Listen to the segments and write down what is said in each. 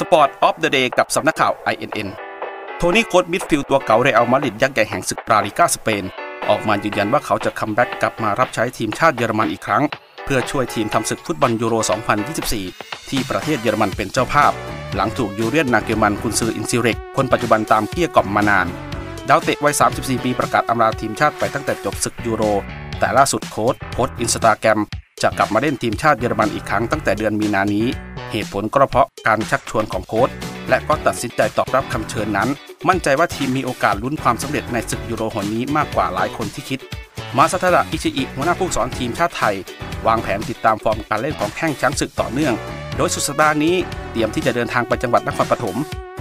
Sport of the Day กับสำนักข่าว INN โทนี่โครสมิดฟิลด์ตัวเก๋าเรอัลมาดริดยักษ์ใหญ่แห่งศึกปราลิก้าสเปน ออกมายืนยันว่าเขาจะคัมแบ็กกลับมารับใช้ทีมชาติเยอรมันอีกครั้ง เพื่อช่วยทีมทำศึกฟุตบอลยูโร 2024 ที่ประเทศเยอรมันเป็นเจ้าภาพ หลังถูกยูเลียนนาเกลส์มันน์กุนซืออินทรีเหล็กคนปัจจุบันตามเกี้ยกล่อมมานานดาวเตะวัย 34 ปีประกาศอำลาทีมชาติไปตั้งแต่จบศึกยูโร แต่ล่าสุดโครสโพสต์อินสตาแกรมจะกลับมาเล่นทีมชาติเยอรมันอีกครั้งตั้งแต่เดือนมีนานี้ เหตุผลก็เพราะการชักชวนของโค้ดและก็ตัดสินใจตอบรับคำเชิญนั้น มั่นใจว่าทีมมีโอกาสลุ้นความสำเร็จในศึกยูโรหนนี้มากกว่าหลายคนที่คิด มาซาทาดะอิชิอิหัวหน้าผู้สอนทีมชาติไทย วางแผนติดตามฟอร์มการเล่นของแข้งช้างศึกต่อเนื่อง โดยสุดสัปดาห์นี้เตรียมที่จะเดินทางไปจังหวัดนครปฐม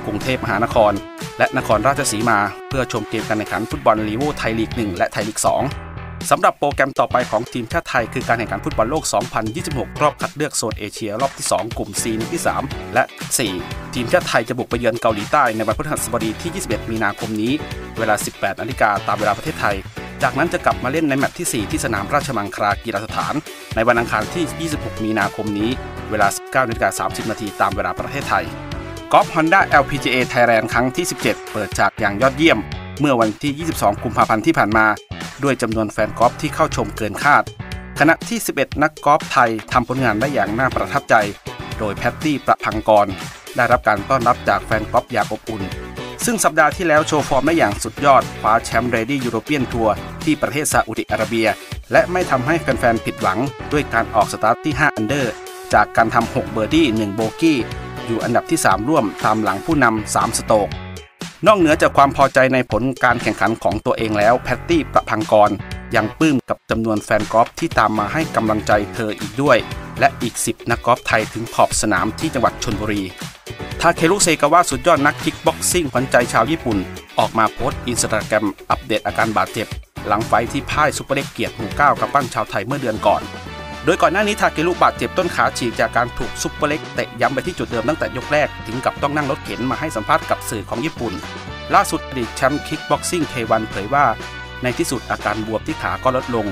กรุงเทพมหานคร และนครราชสีมา เพื่อชมเกมการแข่งขันฟุตบอลลีโวไทยลีก 1 และไทยลีก 2 สำหรับโปรแกรมต่อไปของทีมชาติไทย คือการแข่งขันฟุตบอลโลก 2026 รอบคัดเลือกโซนเอเชีย รอบที่ 2 กลุ่ม C ที่ 3 และ 4 ทีมชาติไทยจะบุกไปเยือนเกาหลีใต้ในวันพฤหัสบดีที่ 21 มีนาคมนี้ เวลา 18 นาฬิกาตามเวลาประเทศไทย จากนั้นจะกลับมาเล่นในแมตช์ที่ 4 ที่สนามราชมังคลากีฬาสถาน ในวันอังคารที่ 26 มีนาคมนี้ เวลา 19นาฬิกา30 นาทีตามเวลาประเทศไทยกอล์ฟฮอนด้า LPGA Thailand ครั้งที่ 17 เปิดฉากอย่างยอดเยี่ยม เมื่อวันที่ 22 กุมภาพันธ์ที่ผ่านมา ด้วยจำนวนแฟนกอล์ฟที่เข้าชมเกินคาด ขณะที่ 11 นักกอล์ฟไทยทำผลงานได้อย่างน่าประทับใจ โดยแพตตี้ประพังกร ได้รับการต้อนรับจากแฟนกอล์ฟอย่างอบอุ่น ซึ่งสัปดาห์ที่แล้วโชว์ฟอร์มได้อย่างสุดยอดคว้าแชมป์เลดี้ส์ยูโรเปียนทัวร์ที่ประเทศซาอุดิอาระเบีย และไม่ทำให้แฟนๆผิดหวัง ด้วยการออกสตาร์ทที่ 5 อันเดอร์ จากการทำ 6 เบอร์ดี้ 1 โบกี้ อยู่อันดับที่ 3 ร่วมตามหลังผู้นำ3สโตรก นอกเหนือจากความพอใจในผลการแข่งขันของตัวเองแล้ว แพตตี้ประพังกร ยังปลื้มกับจำนวนแฟนกอล์ฟที่ตามมาให้กำลังใจเธออีกด้วย และอีก 10 นักกอล์ฟไทยถึงขอบสนามที่จังหวัดชลบุรีทาเครุเซกาวะสุดยอดนักคิกบ็อกซิ่งขวัญใจชาวญี่ปุ่น ออกมาโพสต์อินสตาแกรมอัปเดตอาการบาดเจ็บ หลังไฟต์ที่พ่ายซุปเปอร์เล็กเกียรติหมู่เก้ากำปั้นชาวไทยเมื่อเดือนก่อน โดยก่อนหน้านี้ทาเกรุบาดเจ็บต้นขาฉีกจากการถูกซุปเปอร์เล็กเตะย้ำไปที่จุดเดิมตั้งแต่ยกแรก ถึงกับต้องนั่งรถเข็นมาให้สัมภาษณ์กับสื่อของญี่ปุ่น ล่าสุดอดีตแชมป์คิกบ็อกซิ่ง K-1เผยว่า ในที่สุดอาการบวมที่ขาก็ลดลง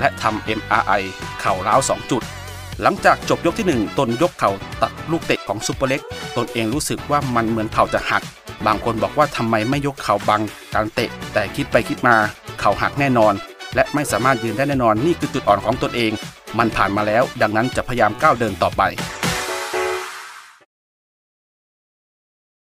และทำ MRI เข่าร้าว 2 จุด หลังจากจบยกที่ 1 ตนยกเข่าตัดลูกเตะของซุปเปอร์เล็ก ตนเองรู้สึกว่ามันเหมือนเข่าจะหัก บางคนบอกว่าทำไมไม่ยกเข่าบังการเตะ แต่คิดไปคิดมาเข่าหักแน่นอน และไม่สามารถยืนได้แน่นอนนี่คือจุดอ่อนของตนเอง มันผ่านมาแล้ว ดังนั้นจะพยายามก้าวเดินต่อไป